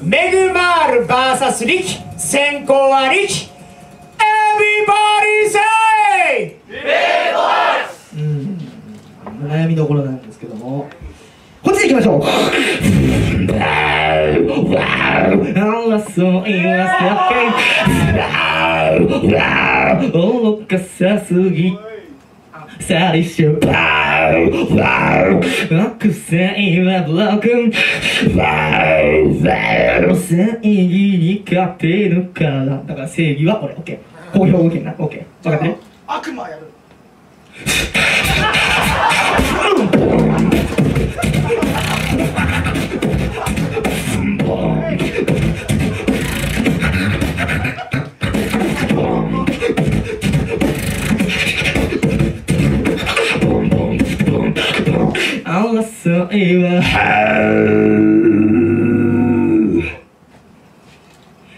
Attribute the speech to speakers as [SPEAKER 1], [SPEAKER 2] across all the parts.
[SPEAKER 1] メグマール VS リキ先行はリキ。Everybody say!
[SPEAKER 2] うん。悩みどころなんですけども。こっち行きましょう。争いは酒愚かさすぎ。さりしゅ悪性はブロック正義に勝てるからだから正義は俺 OK 好評受けな。OK 分かってる？
[SPEAKER 3] 悪魔やる
[SPEAKER 2] إلى.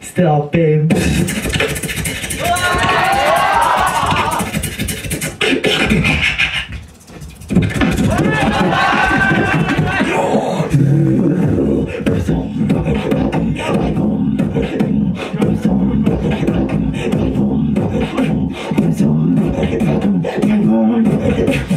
[SPEAKER 2] Stop it.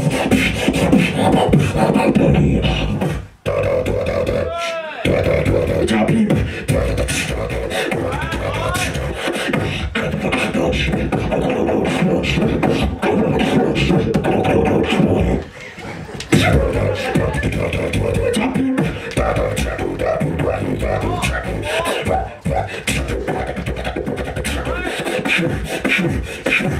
[SPEAKER 2] Sure, sure, sure.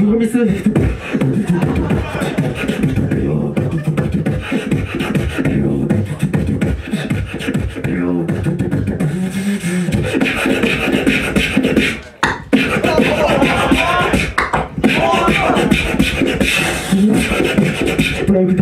[SPEAKER 2] 누구미스 Break